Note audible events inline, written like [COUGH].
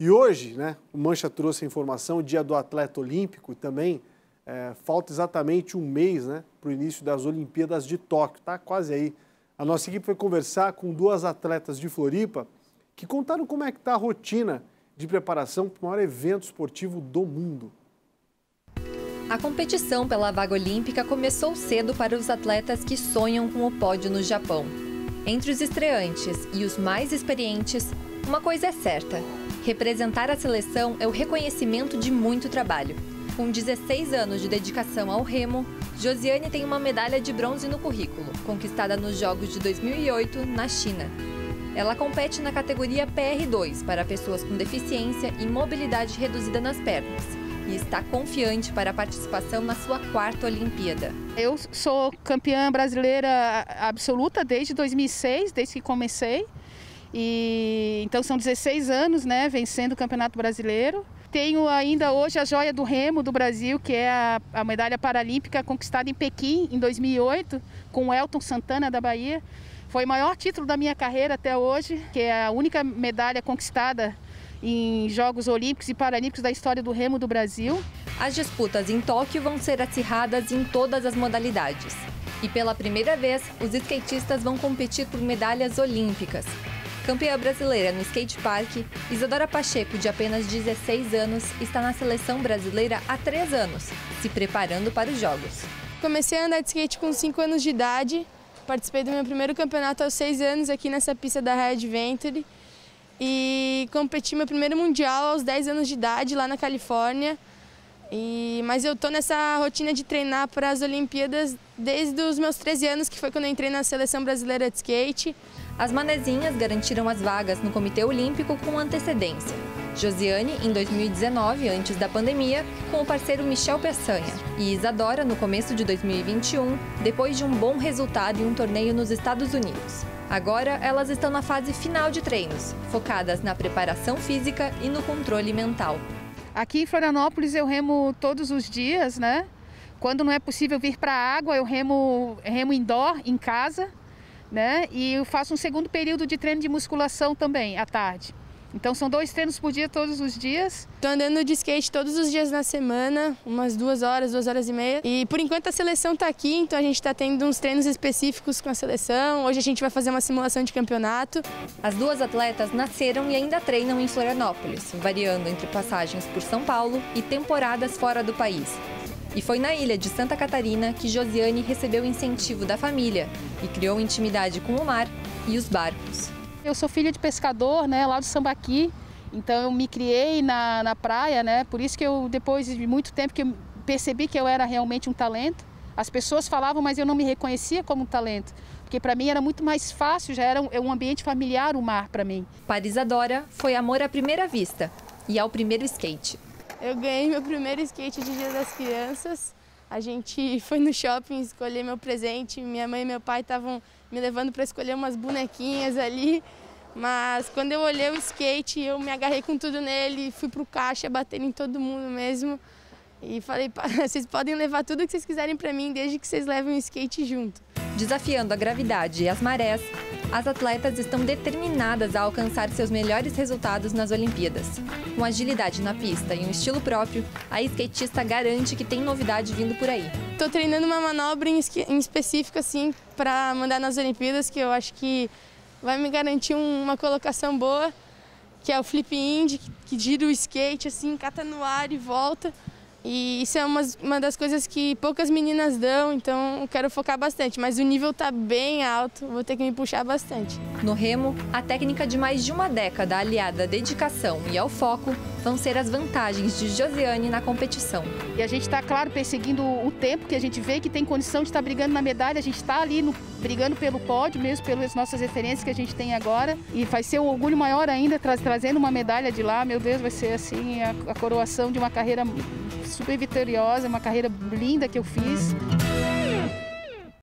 E hoje, né, o Mancha trouxe a informação, dia do atleta olímpico, e também é, falta exatamente um mês né, para o início das Olimpíadas de Tóquio, tá quase aí. A nossa equipe foi conversar com duas atletas de Floripa que contaram como é que está a rotina de preparação para o maior evento esportivo do mundo. A competição pela vaga olímpica começou cedo para os atletas que sonham com o pódio no Japão. Entre os estreantes e os mais experientes, uma coisa é certa: Representar a seleção é o reconhecimento de muito trabalho. Com 16 anos de dedicação ao remo, Josiane tem uma medalha de bronze no currículo, conquistada nos Jogos de 2008 na China. Ela compete na categoria PR2 para pessoas com deficiência e mobilidade reduzida nas pernas e está confiante para a participação na sua quarta Olimpíada. Eu sou campeã brasileira absoluta desde 2006, desde que comecei. E então são 16 anos, né, vencendo o Campeonato Brasileiro. Tenho ainda hoje a joia do remo do Brasil, que é a, a medalha paralímpica conquistada em Pequim em 2008 com o Elton Santana da Bahia. Foi o maior título da minha carreira até hoje, que é a única medalha conquistada em Jogos Olímpicos e Paralímpicos da história do remo do Brasil. As disputas em Tóquio vão ser acirradas em todas as modalidades. E pela primeira vez, os skatistas vão competir por medalhas olímpicas. Campeã brasileira no skate park, Isadora Pacheco, de apenas 16 anos, está na seleção brasileira há três anos, se preparando para os Jogos. Comecei a andar de skate com 5 anos de idade, participei do meu primeiro campeonato aos 6 anos aqui nessa pista da Red Adventure e competi meu primeiro mundial aos 10 anos de idade lá na Califórnia. E, mas eu estou nessa rotina de treinar para as Olimpíadas desde os meus 13 anos, que foi quando eu entrei na seleção brasileira de skate. As manezinhas garantiram as vagas no Comitê Olímpico com antecedência. Josiane, em 2019, antes da pandemia, com o parceiro Michel Peçanha. E Isadora, no começo de 2021, depois de um bom resultado em um torneio nos Estados Unidos. Agora, elas estão na fase final de treinos, focadas na preparação física e no controle mental. Aqui em Florianópolis eu remo todos os dias, né? Quando não é possível vir para a água, eu remo, remo indoor, em casa, né? E eu faço um segundo período de treino de musculação também, à tarde. Então são dois treinos por dia, todos os dias. Estou andando de skate todos os dias na semana, umas duas horas, duas horas e meia. E por enquanto a seleção está aqui, então a gente está tendo uns treinos específicos com a seleção. Hoje a gente vai fazer uma simulação de campeonato. As duas atletas nasceram e ainda treinam em Florianópolis, variando entre passagens por São Paulo e temporadas fora do país. E foi na ilha de Santa Catarina que Josiane recebeu incentivo da família e criou intimidade com o mar e os barcos. Eu sou filha de pescador, né, lá do Sambaqui, então eu me criei na, na praia, né, por isso que eu, depois de muito tempo que eu percebi que eu era realmente um talento, as pessoas falavam, mas eu não me reconhecia como um talento, porque para mim era muito mais fácil, já era um, um ambiente familiar o mar para mim. Para Isadora, foi amor à primeira vista e ao primeiro skate. Eu ganhei meu primeiro skate de Dia das Crianças. A gente [LAUGHS] foi no shopping escolher meu presente. Minha mãe e meu pai estavam me levando para escolher umas bonequinhas ali. Mas quando eu olhei o skate, eu me agarrei com tudo nele, fui pro caixa bater em todo mundo mesmo. E falei, [LAUGHS] vocês podem levar tudo que vocês quiserem para mim, desde que vocês levem o skate junto. Desafiando a gravidade e as marés, as atletas estão determinadas a alcançar seus melhores resultados nas Olimpíadas. Com agilidade na pista e um estilo próprio, a skatista garante que tem novidade vindo por aí. Estou treinando uma manobra em, em específico assim para mandar nas Olimpíadas que eu acho que vai me garantir uma colocação boa, que é o flip indie, que gira o skate assim, cata no ar e volta. E isso é uma, uma das coisas que poucas meninas dão, então eu quero focar bastante. Mas o nível está bem alto, vou ter que me puxar bastante. No remo, a técnica de mais de uma década aliada à dedicação e ao foco vão ser as vantagens de Josiane na competição. E a gente está, claro, perseguindo o tempo que a gente vê que tem condição de estar tá brigando na medalha. A gente está ali no, brigando pelo pódio, mesmo pelas nossas referências que a gente tem agora. E vai ser um orgulho maior ainda tra trazendo uma medalha de lá. Meu Deus, vai ser assim a, a coroação de uma carreira super vitoriosa, uma carreira linda que eu fiz.